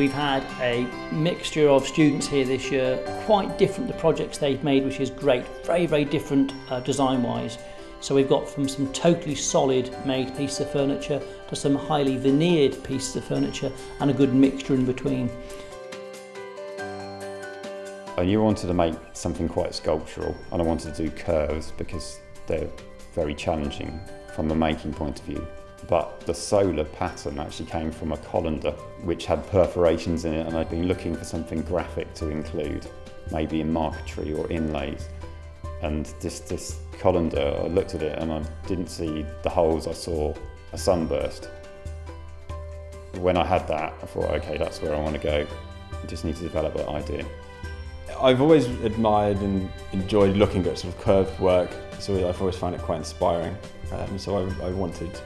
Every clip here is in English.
We've had a mixture of students here this year, quite different the projects they've made, which is great. Very, very different uh, design-wise. So we've got from some totally solid made pieces of furniture to some highly veneered pieces of furniture and a good mixture in between. I knew I wanted to make something quite sculptural and I wanted to do curves because they're very challenging from a making point of view. But the solar pattern actually came from a colander which had perforations in it and I'd been looking for something graphic to include, maybe in marquetry or inlays. And this, this colander, I looked at it and I didn't see the holes, I saw a sunburst. When I had that, I thought, okay, that's where I want to go. I just need to develop that idea. I've always admired and enjoyed looking at sort of curved work, so I've always found it quite inspiring. Um, so I, I wanted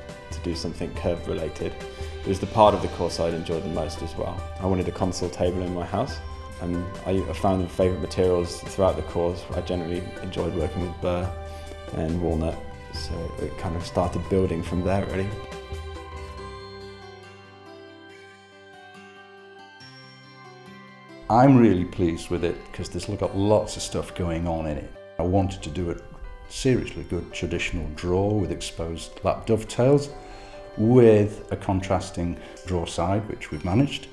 do something curve related. It was the part of the course I'd enjoyed the most as well. I wanted a console table in my house and I found the favourite materials throughout the course. I generally enjoyed working with burr and walnut, so it kind of started building from there really. I'm really pleased with it because there's got lots of stuff going on in it. I wanted to do a seriously good traditional drawer with exposed lap dovetails with a contrasting drawer side, which we've managed,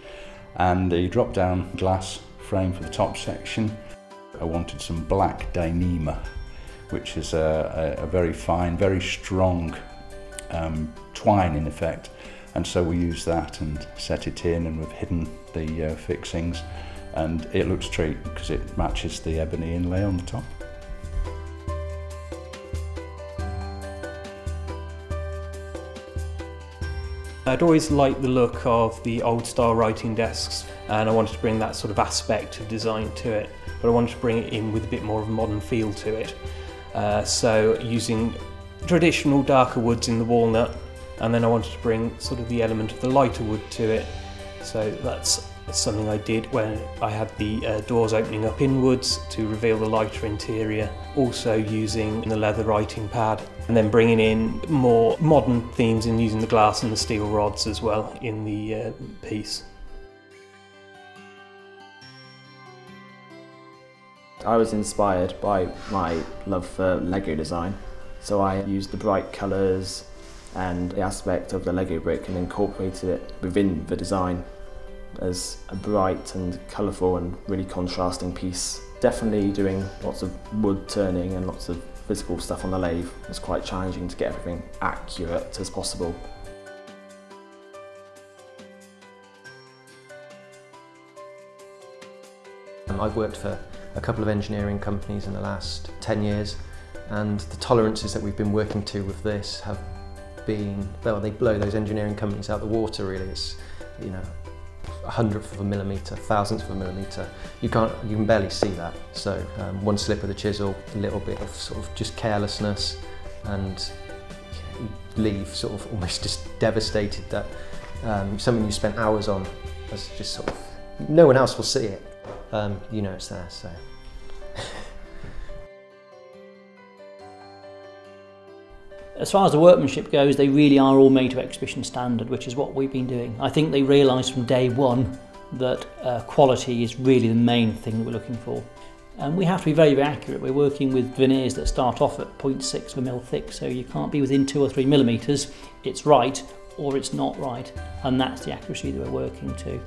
and a drop down glass frame for the top section. I wanted some black Dyneema, which is a, a, a very fine, very strong um, twine in effect. And so we used that and set it in and we've hidden the uh, fixings and it looks treat because it matches the ebony inlay on the top. I'd always liked the look of the old style writing desks and I wanted to bring that sort of aspect of design to it, but I wanted to bring it in with a bit more of a modern feel to it. Uh, so using traditional darker woods in the walnut and then I wanted to bring sort of the element of the lighter wood to it. So that's something I did when I had the uh, doors opening up inwards to reveal the lighter interior, also using the leather writing pad and then bringing in more modern themes and using the glass and the steel rods as well in the uh, piece. I was inspired by my love for Lego design, so I used the bright colours and the aspect of the Lego brick and incorporated it within the design as a bright and colourful and really contrasting piece. Definitely doing lots of wood turning and lots of physical stuff on the lathe was quite challenging to get everything accurate as possible. I've worked for a couple of engineering companies in the last 10 years and the tolerances that we've been working to with this have been, well, they blow those engineering companies out the water really. It's, you know, a hundredth of a millimetre, thousandth of a millimetre, you can't, you can barely see that. So um, one slip of the chisel, a little bit of sort of just carelessness and leave sort of almost just devastated that um, something you spent hours on has just sort of, no one else will see it. Um, you know it's there, so. As far as the workmanship goes, they really are all made to exhibition standard, which is what we've been doing. I think they realised from day one that uh, quality is really the main thing that we're looking for. And we have to be very, very accurate. We're working with veneers that start off at 0.6 of a mil thick, so you can't be within two or three millimetres. It's right or it's not right, and that's the accuracy that we're working to.